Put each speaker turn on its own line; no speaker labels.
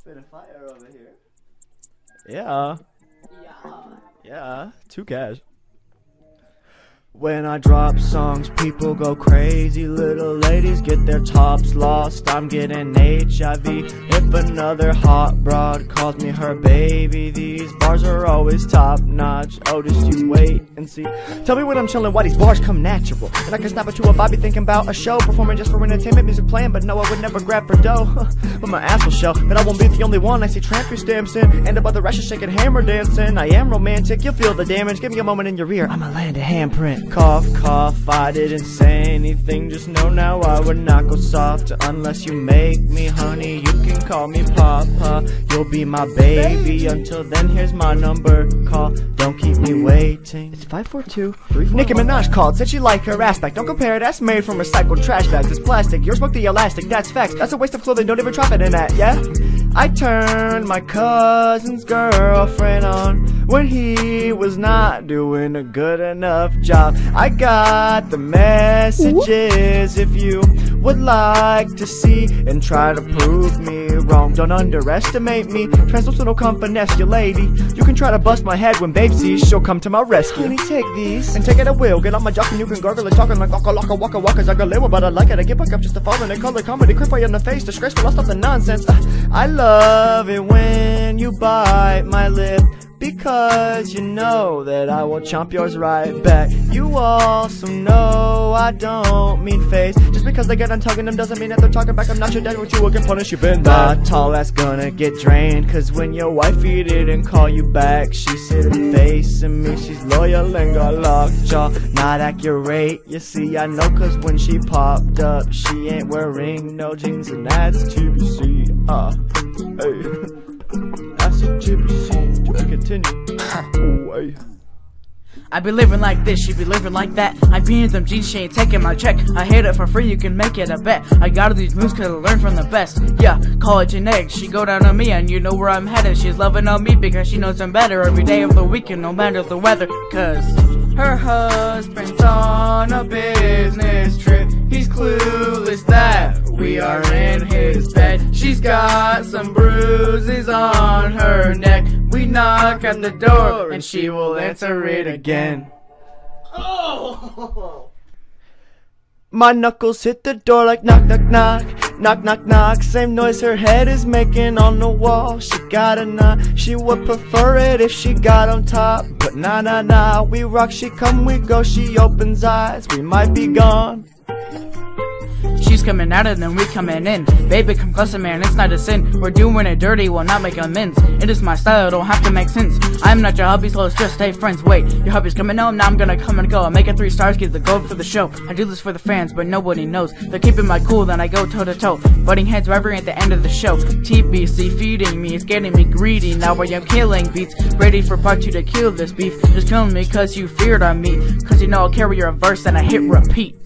Spit a fire over here.
Yeah.
Yeah.
Yeah. Two cash. When I drop songs, people go crazy. Little ladies get their tops lost. I'm getting HIV. If another hot broad calls me her baby, these bars are always top notch. Oh, just you wait and see. Tell me when I'm chilling, why these bars come natural. And I can snap at you if I be thinking about a show, performing just for entertainment, music playing. But no, I would never grab for dough. but my ass will show. But I won't be the only one. I see tramp stamps in, and about the rest is shaking hammer dancing. I am romantic, you'll feel the damage. Give me a moment in your ear. I'ma land a handprint. Cough, cough. I didn't say anything. Just know now I would not go soft unless you make me honey. You can call me Papa. You'll be my baby. Until then, here's my number. Call. Don't keep me waiting. It's 542 Nicki Minaj called, said she liked her aspect. Don't compare it, that's made from recycled trash bags. It's plastic. Yours broke the elastic, that's facts. That's a waste of clothing, don't even drop it in that, yeah? I turned my cousin's girlfriend on when he was not doing a good enough job. I got the messages if you would like to see and try to prove me wrong. Don't underestimate me. Tranzlucent come finesse your lady. You can try to bust my head when babe sees she'll come to my rescue. Honey, take these and take it at will. Get on my jock and you can gargle it, talking like waka waka waka waka zagaleo. But I like it. I get back up just to fall in it. Color comedy, crip in the face, disgraceful. I'll stop the nonsense. Uh, I love it when you bite my lip. Because you know that I will chomp yours right back. You also know I don't mean face. Just because they get on tugging them doesn't mean that they're talking back. I'm not your dad, what you will get punished, you been bad. tall ass gonna get drained. Cause when your wifey didn't call you back, she's sitting facing me. She's loyal and got lockjaw. Not accurate, you see, I know cause when she popped up, she ain't wearing no jeans, and that's TBC. Ah, uh, hey. That's a TBC. To continue. Ooh, hey.
I be living like this, she be living like that. I be in them jeans, she ain't taking my check. I hate it for free, you can make it a bet. I got all these moves cause I learned from the best. Yeah, call it genetics, she go down on me and you know where I'm headed. She's loving on me because she knows I'm better every day of the weekend, no matter the weather. Cause her husband's on a business trip. He's clueless that we are in his bed. She's got some bruises on her neck. On the door and she will answer it again.
Oh!
My knuckles hit the door like knock knock knock Knock knock knock. Same noise her head is making on the wall. She got a knock She would prefer it if she got on top. But nah nah nah We rock she come we go She opens eyes. We might be gone
She's coming out and then we coming in. Baby, come closer, man, it's not a sin. We're doing it dirty, we'll not make amends. It is my style, it don't have to make sense. I'm not your hubby, so let's just stay friends. Wait, your hubby's coming home, now I'm gonna come and go. I make it three stars, get the gold for the show. I do this for the fans, but nobody knows. They're keeping my cool, then I go toe to toe. Butting heads right at the end of the show. TBC feeding me, it's getting me greedy. Now I am killing beats, ready for part two to kill this beef. Just killing me cause you feared on me. Cause you know I'll carry your verse and I hit repeat.